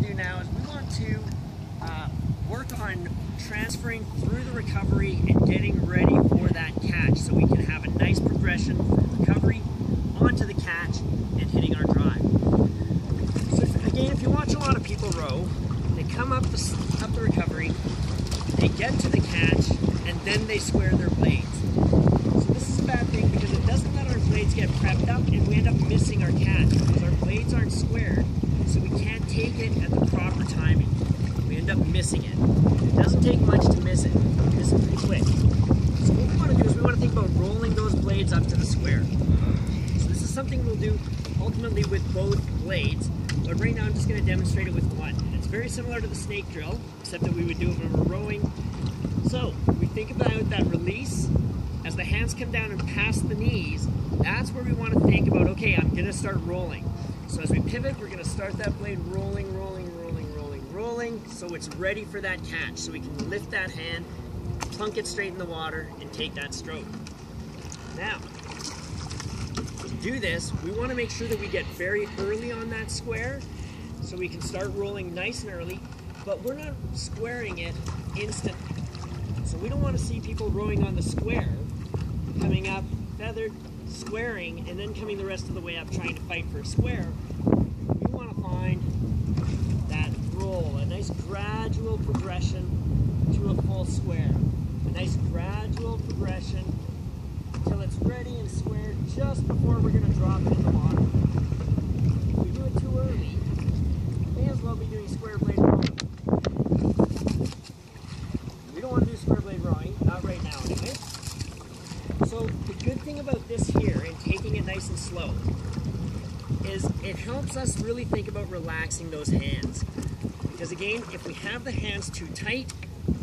do now is we want to uh, work on transferring through the recovery and getting ready for that catch so we can have a nice progression from recovery onto the catch and hitting our drive. So if, again, if you watch a lot of people row, they come up the, up the recovery, they get to the catch, and then they square their blades. So this is a bad thing because it doesn't let our blades get prepped up and we end up missing our catch because our blades aren't squared so we can't take it at the proper timing. We end up missing it. It doesn't take much to miss it. Miss it pretty quick. So what we want to do is we want to think about rolling those blades up to the square. So this is something we'll do ultimately with both blades, but right now I'm just going to demonstrate it with one. And it's very similar to the snake drill, except that we would do it when we're rowing. So we think about that release as the hands come down and past the knees, that's where we want to think about, okay, I'm going to start rolling. So as we pivot, we're going to start that blade rolling, rolling, rolling, rolling, rolling, so it's ready for that catch. So we can lift that hand, plunk it straight in the water, and take that stroke. Now, to do this, we want to make sure that we get very early on that square, so we can start rolling nice and early, but we're not squaring it instantly. So we don't want to see people rowing on the square coming up, feathered, squaring, and then coming the rest of the way up trying to fight for a square. We want to find that roll, a nice gradual progression to a full square. A nice gradual progression until it's ready and squared just before we're going to drop it in the water. If we do it too early, may as well be doing square blade rowing. We don't want to do square blade rowing, not right now anyway. So the good thing about this here and taking it nice and slow is it helps us really think about relaxing those hands. Because again, if we have the hands too tight,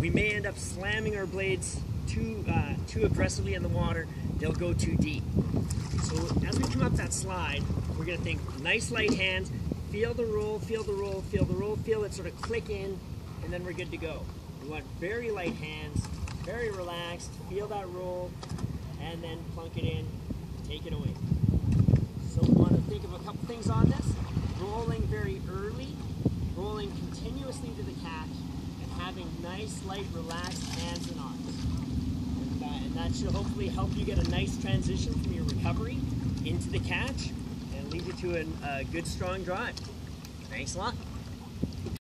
we may end up slamming our blades too uh, too aggressively in the water. They'll go too deep. So as we come up that slide, we're gonna think nice light hands, feel the roll, feel the roll, feel the roll, feel it sort of click in, and then we're good to go. We want very light hands, very relaxed, feel that roll, and then plunk it in, take it away. So we want to think of a couple things on this. Rolling very early, rolling continuously to the catch, and having nice, light, relaxed hands and arms. And, uh, and that should hopefully help you get a nice transition from your recovery into the catch and lead you to a, a good, strong drive. Thanks a lot.